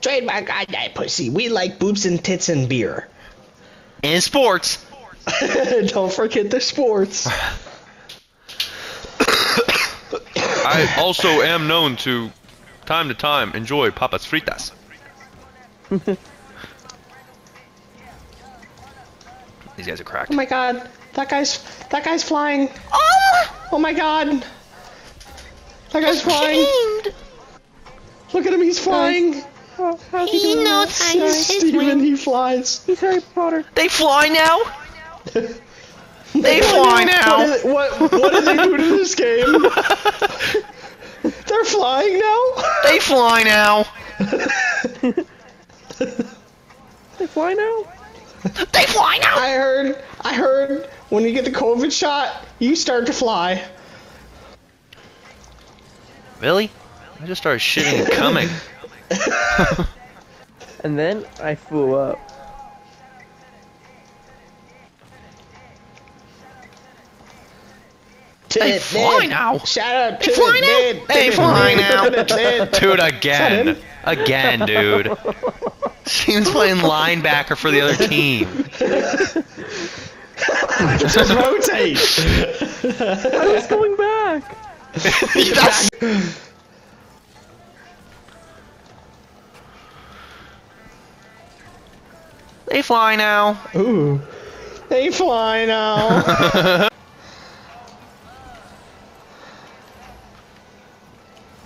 Trademark on that pussy. We like boobs and tits and beer. In sports. Don't forget the sports. I also am known to, time to time, enjoy papas fritas. These guys are cracked. Oh my god. That guy's that guy's flying. Oh! Oh my god. That guy's flying. Look at him, he's flying. Oh, how's he doing now? Steven, he flies. He's Harry Potter. They fly now? they fly now! What, is, what, what did they do to this game? They're flying now? They fly now! They fly now? They fly now! I heard, I heard when you get the COVID shot, you start to fly. Really? I just started shitting and coming. And then I flew up. They fly now! Shut up. They fly now! They fly now! Dude, again. Again, dude. Seems playing linebacker for the other team. Just rotate. I was going back. They fly now. Ooh. They fly now.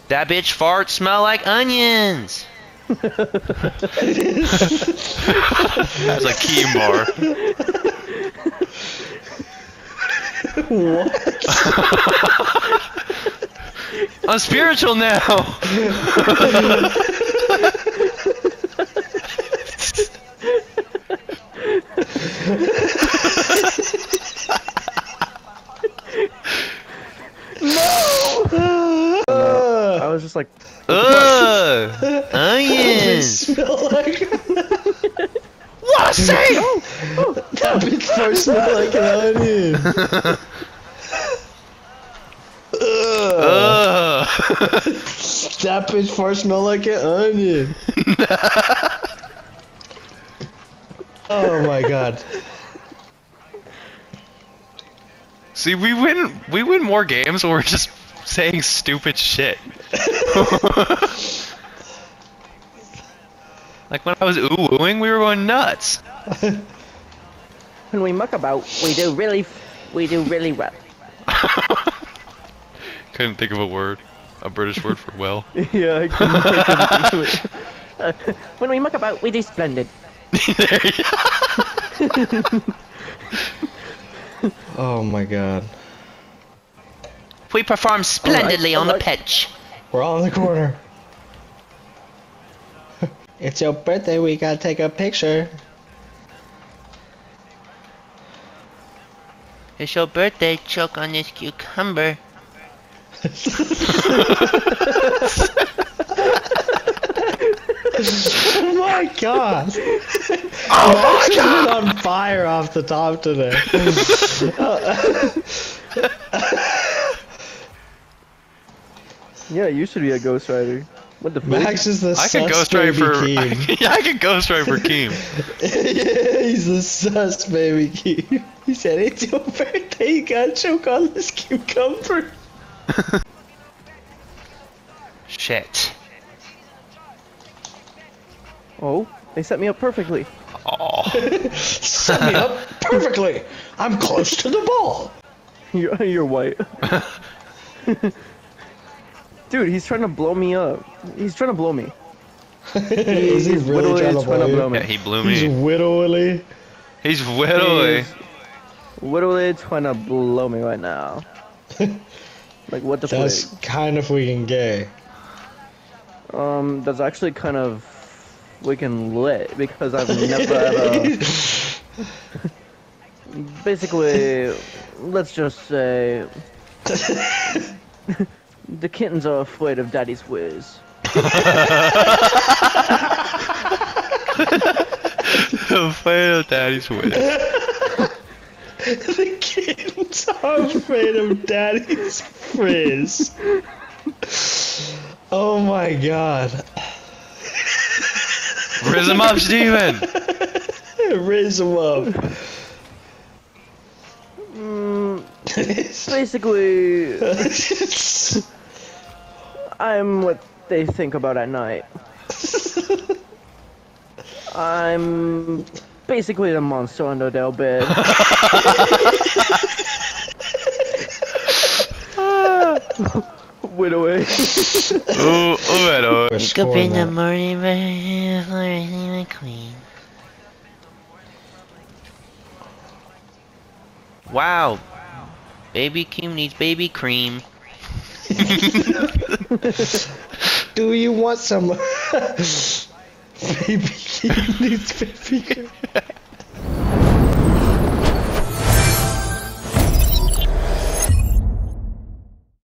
That bitch farts smell like onions. That's a key bar. I'm spiritual now. I was just like, Ugh, They onions. smell like What a save! that bitch first smell like an onion. Ugh. Ugh. That bitch first smell like an onion. Oh my god. See, we win. We win more games when we're just saying stupid shit. like when I was ooh wooing, we were going nuts. when we muck about, we do really, we do really well. Couldn't think of a word, a British word for well. yeah, I couldn't think of it. When we muck about, we do splendid. There you go. Oh my god. we perform splendidly on the pitch. We're all in the corner. it's your birthday, we gotta take a picture. It's your birthday. Choke on this cucumber. Oh my god! Oh Max has been on fire off the top today. Yeah, you should be a Ghost Rider. What the fuck? Max is the I sus could ghost ride baby for. Keem. yeah, I could ghost ride for Keem. He's the sus baby Keem. He said, it's your birthday, you gotta choke on this cucumber. Shit. Oh, they set me up perfectly. Oh. Set me up perfectly. I'm close to the ball. You're, you're white. Dude, he's trying to blow me up. He's trying to blow me. Is he he's really literally trying to blow you? blow me. Yeah, he blew He's me. widowly. He's whittly. He's literally trying to blow me right now. like what the That's fuck? kind of freaking gay. Um, that's actually kind of freaking lit because I've never ever. Basically, let's just say the kittens are afraid of daddy's whiz. Afraid of daddy's whiz. the kittens are afraid of daddy's frizz. Oh my god. Riz him up, Steven! Raise him up. Mm, basically, I'm what they think about at night. I'm basically the monster under their bed. Away. Ooh, ooh, hello. We're Wake up scoring in the that. morning, but my queen. Wow. Baby cream needs baby cream. Do you want some baby? Cream needs baby.